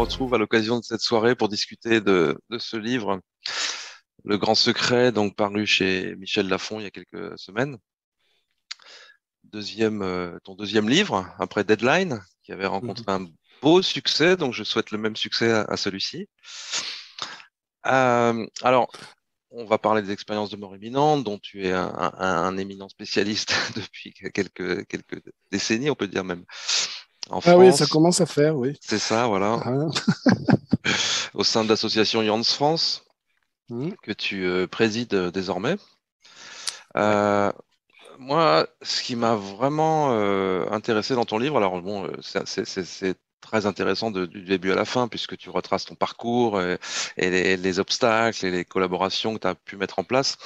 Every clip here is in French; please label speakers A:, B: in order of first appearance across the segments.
A: retrouve à l'occasion de cette soirée pour discuter de, ce livre, Le Grand Secret, donc paru chez Michel Lafon il y a quelques semaines. Deuxième, euh, ton deuxième livre, après Deadline, qui avait rencontré mhm. un beau succès, donc je souhaite le même succès à, celui-ci. Euh, alors, on va parler des expériences de mort imminente, dont tu es un, éminent spécialiste depuis quelques, quelques décennies, on peut dire même
B: ah oui, ça commence à faire, oui.
A: C'est ça, voilà. Ah. Au sein de l'association Jans France, mmh. que tu euh, présides euh, désormais. Euh, moi, ce qui m'a vraiment intéressé dans ton livre, alors bon, c'est très intéressant du début à la fin, puisque tu retraces ton parcours et, les, obstacles et les collaborations que tu as pu mettre en place.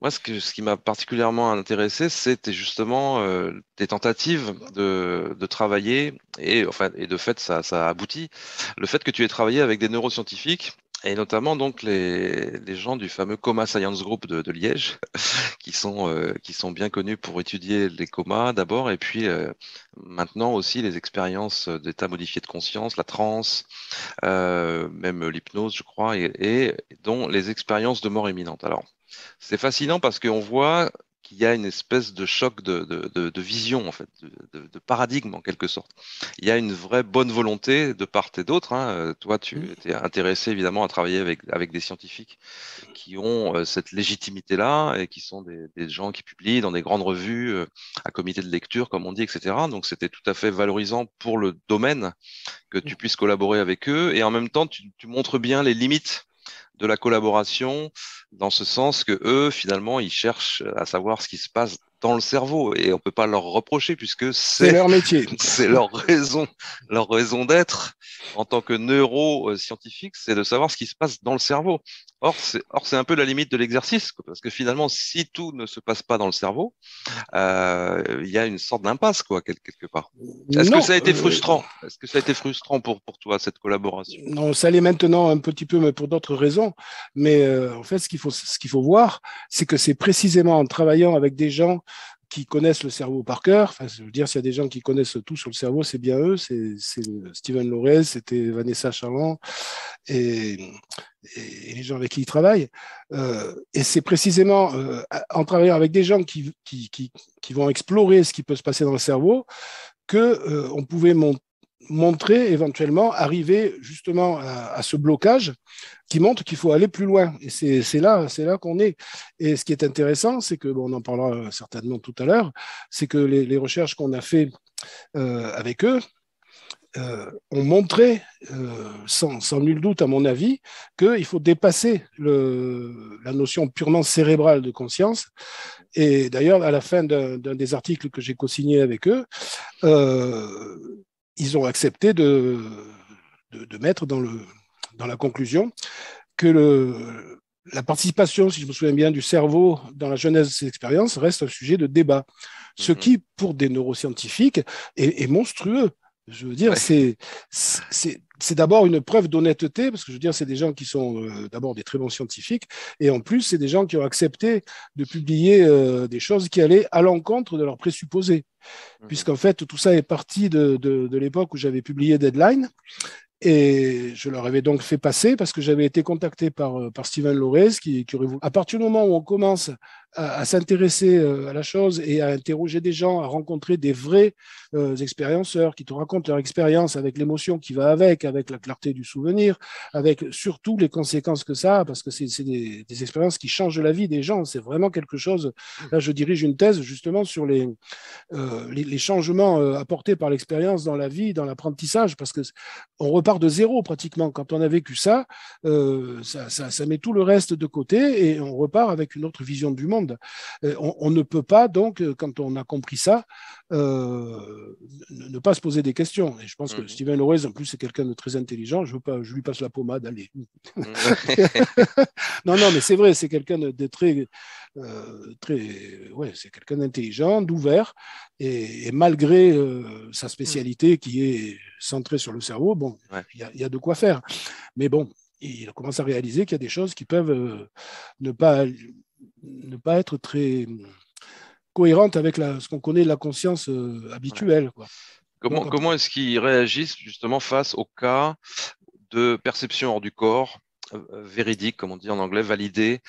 A: Moi, ce, que, ce qui m'a particulièrement intéressé, c'était justement euh, tes tentatives de, de, travailler, et, enfin, et de fait, ça, ça a abouti, le fait que tu aies travaillé avec des neuroscientifiques et notamment donc les, gens du fameux Coma Science Group de, de Liège, qui sont, euh, qui sont bien connus pour étudier les comas d'abord, et puis euh, maintenant aussi les expériences d'état modifié de conscience, la transe, euh, même l'hypnose, je crois, et, et, dont les expériences de mort imminente. Alors, c'est fascinant parce qu'on voit qu'il y a une espèce de choc de, de, de vision, en fait, de, paradigme en quelque sorte. Il y a une vraie bonne volonté de part et d'autre. Hein. Euh, toi, tu mmh. es intéressé évidemment à travailler avec, avec des scientifiques qui ont euh, cette légitimité-là et qui sont des, des, gens qui publient dans des grandes revues euh, à comité de lecture, comme on dit, etc. Donc, c'était tout à fait valorisant pour le domaine que tu mmh. puisses collaborer avec eux et en même temps, tu, tu montres bien les limites de la collaboration dans ce sens que eux, finalement, ils cherchent à savoir ce qui se passe dans le cerveau et on peut pas leur reprocher puisque c'est
B: leur métier,
A: c'est leur raison, leur raison d'être en tant que neuroscientifique, c'est de savoir ce qui se passe dans le cerveau. Or c'est un peu la limite de l'exercice parce que finalement si tout ne se passe pas dans le cerveau, euh, il y a une sorte d'impasse quoi quelque part. Est-ce que ça a été euh, frustrant? Est-ce que ça a été frustrant pour pour toi cette collaboration?
B: Non, ça l'est maintenant un petit peu mais pour d'autres raisons. Mais euh, en fait ce qu'il faut ce qu'il faut voir, c'est que c'est précisément en travaillant avec des gens qui connaissent le cerveau par cœur. Je veux dire, s'il y a des gens qui connaissent tout sur le cerveau, c'est bien eux. C'est Steven Lorez, c'était Vanessa Charland et, les gens avec qui ils travaillent. Euh, et c'est précisément euh, en travaillant avec des gens qui, vont explorer ce qui peut se passer dans le cerveau que euh, on pouvait monter montrer éventuellement, arriver justement à, ce blocage qui montre qu'il faut aller plus loin. Et c'est là, c'est là qu'on est. Et ce qui est intéressant, c'est que, bon, on en parlera certainement tout à l'heure, c'est que les, recherches qu'on a fait euh, avec eux, euh, ont montré, euh, sans, sans, nul doute à mon avis, qu'il faut dépasser le, la notion purement cérébrale de conscience. Et d'ailleurs, à la fin d'un des articles que j'ai co-signé avec eux, euh, ils ont accepté de, de, mettre dans, le, dans la conclusion que le, la participation, si je me souviens bien, du cerveau dans la genèse de ces expériences reste un sujet de débat. Ce mhm. qui, pour des neuroscientifiques, est, monstrueux. Je veux dire, c'est c'est d'abord une preuve d'honnêteté, parce que je veux dire, c'est des gens qui sont euh, d'abord des très bons scientifiques, et en plus, c'est des gens qui ont accepté de publier euh, des choses qui allaient à l'encontre de leurs présupposés. Mhm. Puisqu'en fait, tout ça est parti de, de, de l'époque où j'avais publié Deadline, et je leur avais donc fait passer parce que j'avais été contacté par, euh, par Steven Lorez qui, qui aurait voulu. À partir du moment où on commence à, s'intéresser euh, à la chose et à interroger des gens, à rencontrer des vrais euh, expérienceurs qui te racontent leur expérience avec l'émotion qui va avec, avec la clarté du souvenir, avec surtout les conséquences que ça a, parce que c'est des, expériences qui changent la vie des gens. C'est vraiment quelque chose. Là, je dirige une thèse justement sur les, euh, les, changements euh, apportés par l'expérience dans la vie, dans l'apprentissage, parce que on repart de zéro pratiquement. Quand on a vécu ça, ça, ça met tout le reste de côté et on repart avec une autre vision du monde. Euh, on, ne peut pas, donc, euh, quand on a compris ça, euh, ne, pas se poser des questions. Et je pense que mhm. Steven Lorez, en plus, c'est quelqu'un de très intelligent. Je, veux pas, je lui passe la pommade, allez. Mhm. non, non, mais c'est vrai, c'est quelqu'un de, très. très ouais, c'est quelqu'un d'intelligent, d'ouvert. Et, malgré sa spécialité qui est centrée sur le cerveau, bon, il y, a de quoi faire. Mais bon, il commence à réaliser qu'il y a des choses qui peuvent ne pas ne pas être très cohérente avec la, ce qu'on connaît de la conscience euh, habituelle.
A: Comment, comment est-ce qu'ils réagissent justement face au cas de perception hors du corps, véridique, comme on dit en anglais, validé,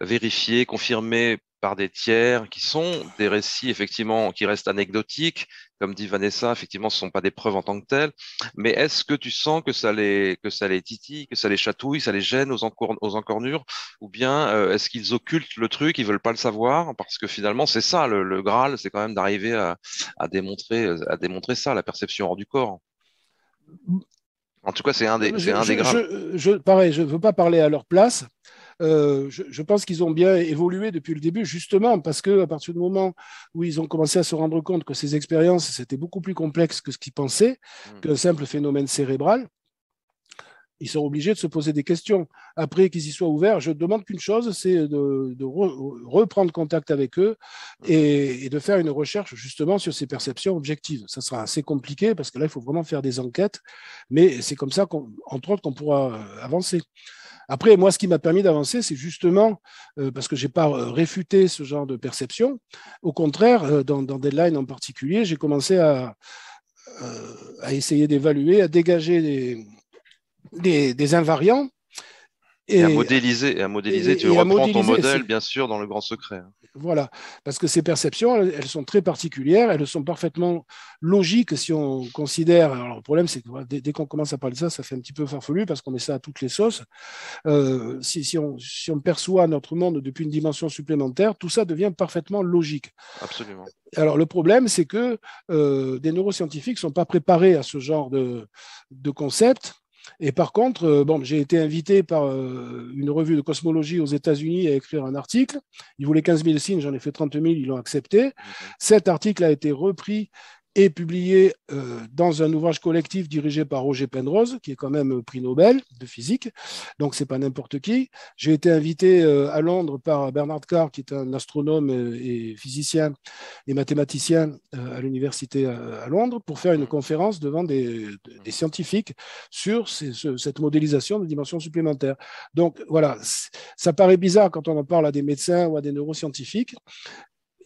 A: vérifié, confirmé par des tiers qui sont des récits effectivement qui restent anecdotiques, comme dit Vanessa, effectivement ce ne sont pas des preuves en tant que telles, mais est-ce que tu sens que ça les que ça les titille, que ça les chatouille, ça les gêne aux, aux encornures, ou bien euh, est-ce qu'ils occultent le truc, ils veulent pas le savoir, parce que finalement c'est ça le, Graal, c'est quand même d'arriver à, démontrer à démontrer ça, la perception hors du corps. En tout cas, c'est un des,
B: je,
A: un des
B: je, pareil, je ne veux pas parler à leur place. Euh, je, pense qu'ils ont bien évolué depuis le début, justement parce que à partir du moment où ils ont commencé à se rendre compte que ces expériences c'était beaucoup plus complexe que ce qu'ils pensaient, hmm. qu'un simple phénomène cérébral, ils sont obligés de se poser des questions. Après qu'ils y soient ouverts, je demande qu'une chose, c'est de, reprendre contact avec eux hmm. et, de faire une recherche justement sur ces perceptions objectives. Ça sera assez compliqué parce que là, il faut vraiment faire des enquêtes, mais c'est comme ça, qu'entre autres, qu'on pourra euh, avancer. Après, moi, ce qui m'a permis d'avancer, c'est justement euh, parce que je n'ai pas euh, réfuté ce genre de perception. Au contraire, euh, dans, Deadline en particulier, j'ai commencé à, à essayer d'évaluer, à dégager des, des, invariants.
A: Et, à modéliser, et à modéliser tu reprends ton modèle, bien sûr, dans le grand secret.
B: Voilà, parce que ces perceptions, elles, sont très particulières, elles sont parfaitement logiques si on considère. Alors, le problème, c'est que dès, qu'on commence à parler de ça, ça fait un petit peu farfelu parce qu'on met ça à toutes les sauces. Euh, si, on, si, on, perçoit notre monde depuis une dimension supplémentaire, tout ça devient parfaitement logique.
A: Absolument.
B: Alors, le problème, c'est que euh, des neuroscientifiques ne sont pas préparés à ce genre de, de concept. Et par contre, euh, bon, j'ai été invité par euh, une revue de cosmologie aux États-Unis à écrire un article. Ils voulaient 15 000 signes, j'en ai fait 30 000, ils l'ont accepté. Cet article a été repris et publié euh, dans un ouvrage collectif dirigé par Roger Penrose, qui est quand même prix Nobel de physique, donc c'est pas n'importe qui. J'ai été invité euh, à Londres par Bernard Carr, qui est un astronome euh, et physicien et mathématicien à l'université à, Londres, pour faire une conférence devant des, des scientifiques sur cette modélisation de dimensions supplémentaires. Donc voilà, ça paraît bizarre quand on en parle à des médecins ou à des neuroscientifiques,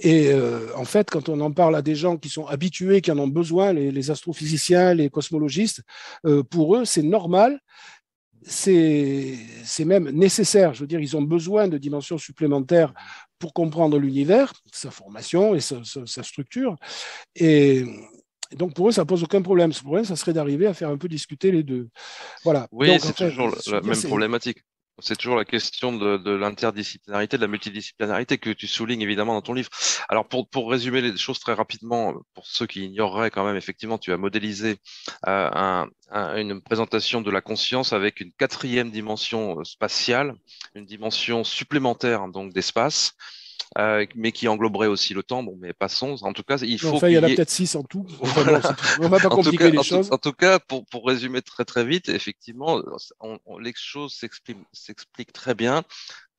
B: et euh, en fait, quand on en parle à des gens qui sont habitués, qui en ont besoin, les, astrophysiciens, les cosmologistes, euh, pour eux, c'est normal, c'est même nécessaire. Je veux dire, ils ont besoin de dimensions supplémentaires pour comprendre l'univers, sa formation et sa, structure. Et, donc pour eux, ça pose aucun problème. Ce problème, ça serait d'arriver à faire un peu discuter les deux. Voilà.
A: Oui, c'est toujours la même problématique. C'est toujours la question de, l'interdisciplinarité, de la multidisciplinarité que tu soulignes évidemment dans ton livre. Alors pour, pour résumer les choses très rapidement, pour ceux qui ignoreraient quand même, effectivement, tu as modélisé euh, une présentation de la conscience avec une quatrième dimension euh, spatiale, une dimension supplémentaire donc d'espace. Euh, mais qui engloberait aussi le temps. Bon, mais passons. En tout cas, il faut.
B: Enfin, il y en a peut-être six en tout. on va pas compliquer les choses.
A: en tout cas, pour, pour résumer très très vite, effectivement, les choses s'expliquent très bien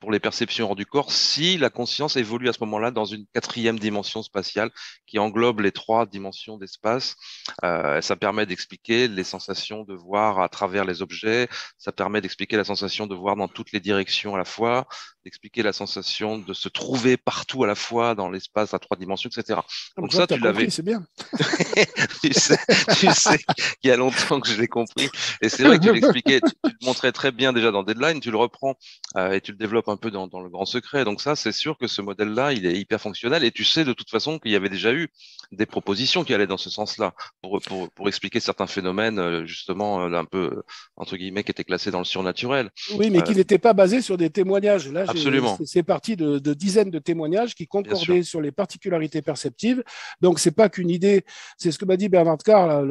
A: pour les perceptions hors du corps si la conscience évolue à ce moment-là dans une quatrième dimension spatiale qui englobe les trois dimensions d'espace. Euh, ça permet d'expliquer les sensations de voir à travers les objets, ça permet d'expliquer la sensation de voir dans toutes les directions à la fois, d'expliquer la sensation de se trouver partout à la fois dans l'espace à trois dimensions, etc.
B: Ah, Donc ça, tu l'avais. C'est bien.
A: tu sais, tu sais qu'il y a longtemps que je l'ai compris. Et c'est vrai que tu l'expliquais, tu, tu, le montrais très bien déjà dans Deadline, tu le reprends euh, et tu le développes un peu dans, dans le grand secret. Donc ça, c'est sûr que ce modèle-là, il est hyper fonctionnel. Et tu sais de toute façon qu'il y avait déjà eu des propositions qui allaient dans ce sens-là pour, pour, pour, expliquer certains phénomènes, euh, justement, euh, un peu, entre guillemets, qui étaient classés dans le surnaturel.
B: Oui, mais qui n'étaient pas basés sur des témoignages. Là, Absolument. C'est parti de, de, dizaines de témoignages qui concordaient sur les particularités perceptives. Donc, c'est pas qu'une idée. C'est ce que m'a dit Bernard Carr,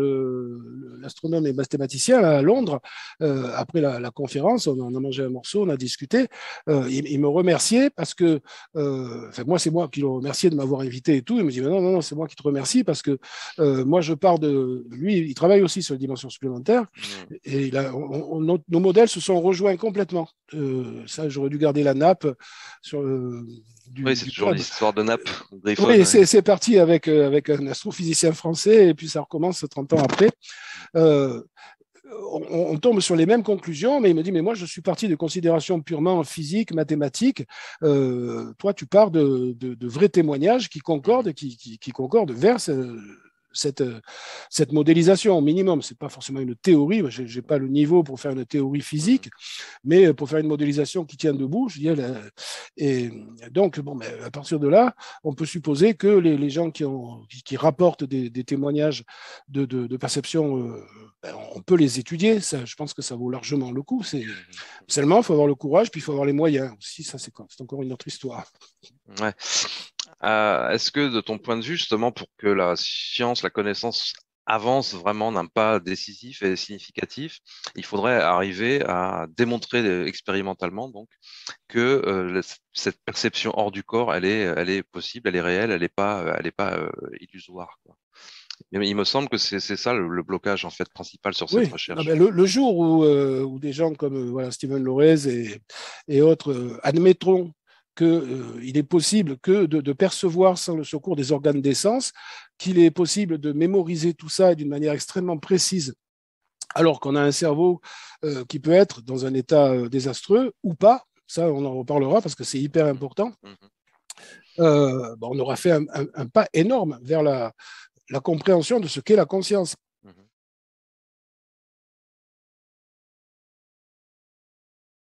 B: l'astronome et mathématicien à Londres, euh, après la, la, conférence. On, a mangé un morceau, on a discuté. Euh, il, il, me remerciait parce que, euh, enfin, moi, c'est moi qui le remerciais de m'avoir invité et tout. Il me dit, non, non, non, c'est moi qui te remercie parce que moi, je pars de. Lui, il travaille aussi sur les dimensions supplémentaires mmh. et il a, nos modèles se sont rejoints complètement. Ça, j'aurais dû garder la nappe sur.
A: Du, oui, c'est toujours l'histoire de nappe.
B: Oui, c'est parti avec, avec un astrophysicien français et puis ça recommence 30 ans après. Euh, on, tombe sur les mêmes conclusions, mais il me dit, mais moi, je suis parti de considérations purement physiques, mathématiques. Euh, toi, tu pars de, vrais témoignages qui concordent, qui, qui, concordent vers cette, cette modélisation au minimum. Ce n'est pas forcément une théorie, je n'ai pas le niveau pour faire une théorie physique, mais pour faire une modélisation qui tient debout, je dis, et donc, bon, mais à partir de là, on peut supposer que les, gens qui, ont, qui, rapportent des, témoignages de, de, perception, ben, on peut les étudier, ça, je pense que ça vaut largement le coup. C'est, seulement, il faut avoir le courage, puis il faut avoir les moyens aussi, ça c'est, c'est encore une autre histoire.
A: Ouais. Euh, est-ce que de ton point de vue, justement, pour que la science, la connaissance avance vraiment d'un pas décisif et significatif, il faudrait arriver à démontrer euh, expérimentalement donc que euh, cette perception hors du corps, elle est, elle est possible, elle est réelle, elle n'est pas, elle est pas illusoire. Quoi. Il me semble que c'est ça le, blocage en fait principal sur cette recherche.
B: Ah ben, le, jour où, où, des gens comme voilà, Steven Lorez et, et autres admettront qu'il euh, est possible que de, percevoir sans le secours des organes d'essence, qu'il est possible de mémoriser tout ça d'une manière extrêmement précise, alors qu'on a un cerveau euh, qui peut être dans un état euh, désastreux ou pas. Ça, on en reparlera parce que c'est hyper important. Mhm. on aura fait un, pas énorme vers la, la compréhension de ce qu'est la conscience.